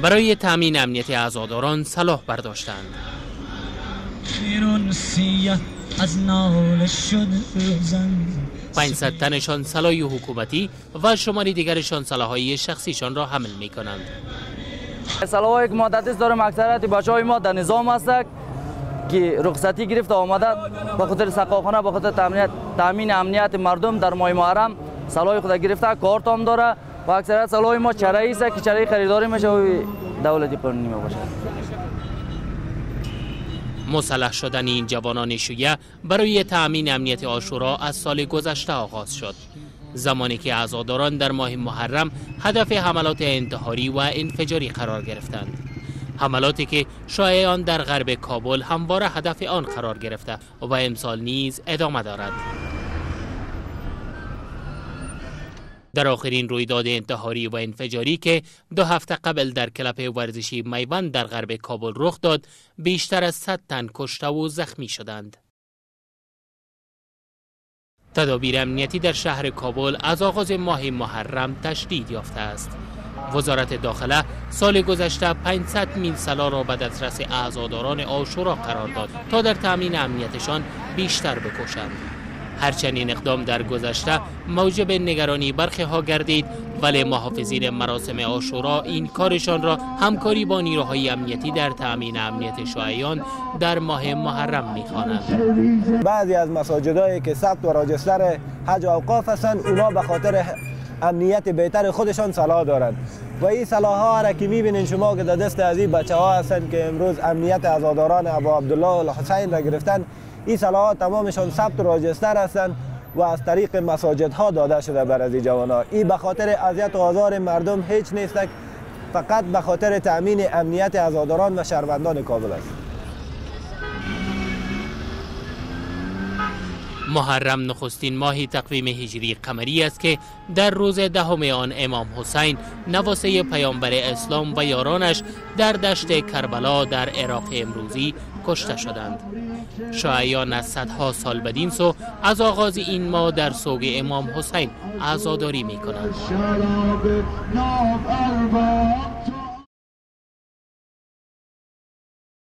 برای تأمین امنیت عزاداران صلاح برداشتند. از نال شد 500 تنشان سلاح حکومتی و شماری دیگرشان سلاحهای شخصیشان را حمل می کنند سلاحایی که ما دسترس داریم اکثریت بچه های ما در نظام هست که رخصتی گرفت آمده. به خاطر سقاخانه به خاطر تامین تامین امنیت مردم در ماه محرم سلاح خود گرفته کارت هم داره. و اکثریت سلاح ما چرایی است که چرایی خریداری میشه و دولتی قانونی باشه. مسلح شدن این جوانان شیعه برای تأمین امنیت آشورا از سال گذشته آغاز شد. زمانی که عزاداران در ماه محرم هدف حملات انتحاری و انفجاری قرار گرفتند. حملاتی که شایعان در غرب کابل همواره هدف آن قرار گرفته و امسال نیز ادامه دارد. در آخرین رویداد انتحاری و انفجاری که دو هفته قبل در کلپ ورزشی میوند در غرب کابل رخ داد بیشتر از 100 تن کشته و زخمی شدند. تدابیر امنیتی در شهر کابل از آغاز ماه محرم تشدید یافته است. وزارت داخله سال گذشته 500 میل سلا را به دسترس اعضاداران آشورا قرار داد تا در تامین امنیتشان بیشتر بکشند. هرچند این اقدام در گذشته موجب نگرانی برخی ها گردید ولی محافظین مراسم آشورا این کارشان را همکاری با نیروهای امنیتی در تأمین امنیت شایعان در ماه محرم می‌خوانند. بعضی از مساجدهایی که ثبت و راجستر حج اوقاف هستند اونا به خاطر امنیت بهتر خودشان صلاح دارند. و این صلاح ها را که می‌بینین شما که در دست از این بچه ها هستند که امروز امنیت عزاداران ابو عبدالله الحسین را گرفتن این صلاح ها تمامشان ثبت و راجستر هستند و از طریق مساجد ها داده شده بر از جوان ها این به خاطر اذیت و آزار مردم هیچ نیست فقط به خاطر تأمین امنیت عزاداران و شهروندان کابل است. محرم نخستین ماهی تقویم هجری قمری است که در روز دهم آن امام حسین نواسه پیامبر اسلام و یارانش در دشت کربلا در عراق امروزی کشته شدند. شایعان از صدها سال بدین سو از آغاز این ماه در سوگ امام حسین عزاداری می کنند